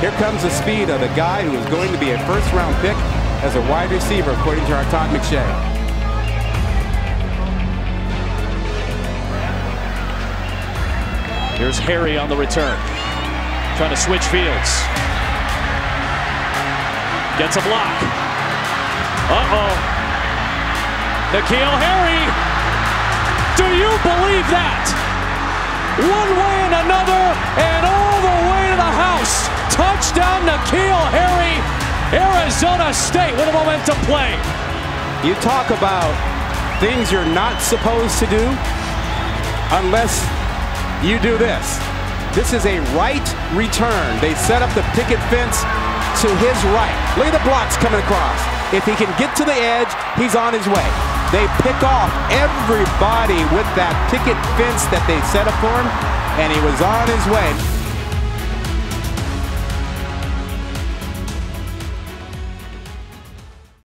Here comes the speed of the guy who is going to be a first-round pick as a wide receiver, according to our Todd McShay. Here's Harry on the return. Trying to switch fields. Gets a block. Uh-oh. N'Keal Harry. Do you believe that? Arizona State with a momentum play. You talk about things you're not supposed to do unless you do this. This is a right return. They set up the picket fence to his right. Look at the blocks coming across. If he can get to the edge, he's on his way. They pick off everybody with that picket fence that they set up for him, and he was on his way.